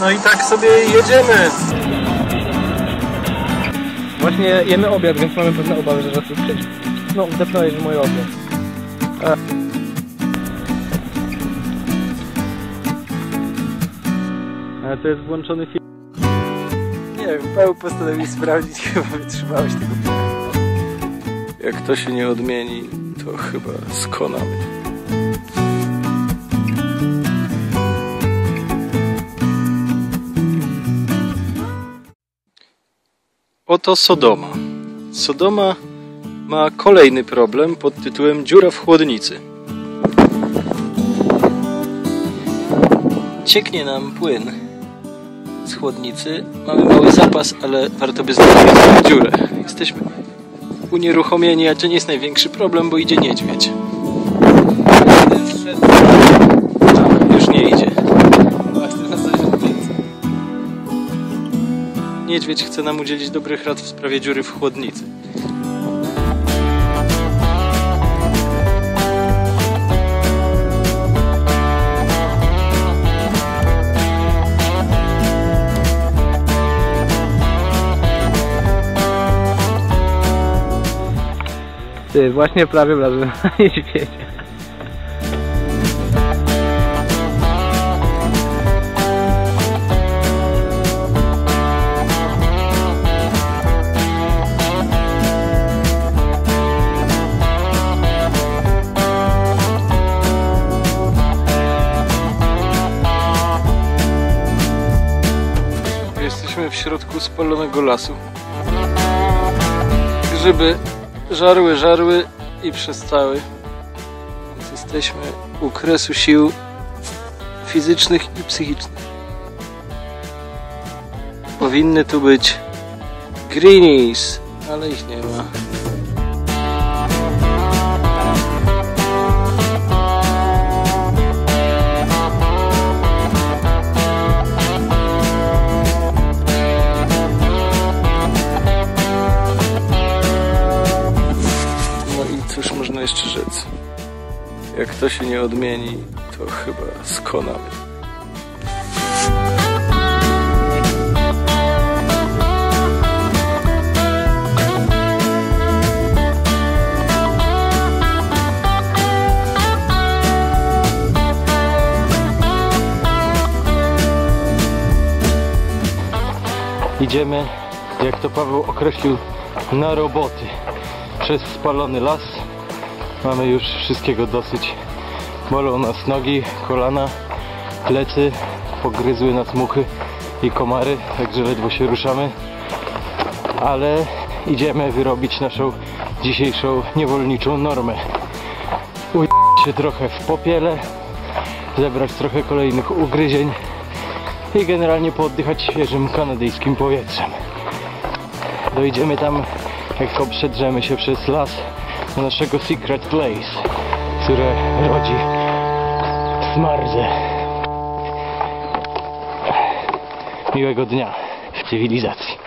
No i tak sobie jedziemy. Właśnie jemy obiad, więc mamy pewne obawy, że zaczął chcieć. No, wdepnąłeś w mój obiad. Ale to jest włączony film. Nie wiem, Paweł postanowił sprawdzić, chyba wytrzymałeś tego Jak to się nie odmieni, to chyba skonamy. Oto Sodoma. Sodoma ma kolejny problem pod tytułem dziura w chłodnicy. Cieknie nam płyn z chłodnicy. Mamy mały zapas, ale warto by zrobić dziurę. Jesteśmy unieruchomieni, a to nie jest największy problem, bo idzie niedźwiedź. Niedźwiedź chce nam udzielić dobrych rad w sprawie dziury w chłodnicy. Ty, właśnie prawie wlazłem na niedźwiedzia. Jesteśmy w środku spalonego lasu. Grzyby żarły, żarły i przestały. Więc jesteśmy u kresu sił fizycznych i psychicznych. Powinny tu być greenies, ale ich nie ma. Jak to się nie odmieni, to chyba skonamy. Idziemy, jak to Paweł określił, na roboty. Przez spalony las. Mamy już wszystkiego dosyć. Bolą nas nogi, kolana, plecy, pogryzły nas muchy i komary, także ledwo się ruszamy. Ale idziemy wyrobić naszą dzisiejszą niewolniczą normę. Ujść się trochę w popiele, zebrać trochę kolejnych ugryzień i generalnie pooddychać świeżym kanadyjskim powietrzem. Dojdziemy tam, jak tylko przedrzemy się przez las do naszego secret place, które rodzi smarzę. Miłego dnia w cywilizacji.